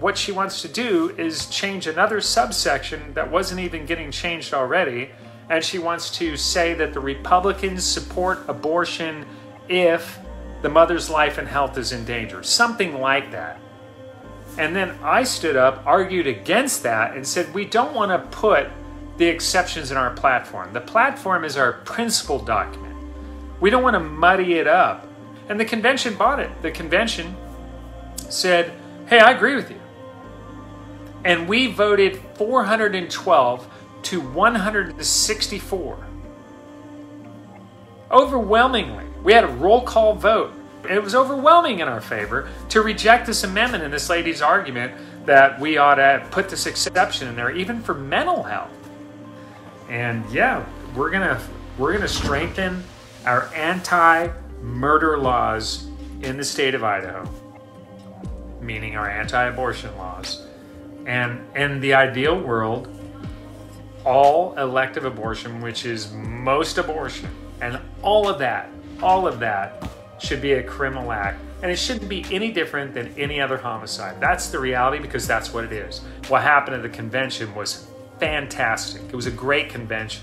what she wants to do is change another subsection that wasn't even getting changed already. And she wants to say that the Republicans support abortion if the mother's life and health is in danger. Something like that. And then I stood up, argued against that, and said, we don't want to put the exceptions in our platform. The platform is our principal document. We don't want to muddy it up. And the convention bought it. The convention said, hey, I agree with you. And we voted 412 to 164. Overwhelmingly. We had a roll call vote. It was overwhelming in our favor to reject this amendment and this lady's argument that we ought to put this exception in there, even for mental health. And yeah, we're gonna we're gonna strengthen our anti-murder laws in the state of Idaho, meaning our anti-abortion laws. And in the ideal world, all elective abortion, which is most abortion, and all of that, all of that should be a criminal act. And it shouldn't be any different than any other homicide. That's the reality because that's what it is. What happened at the convention was fantastic. It was a great convention.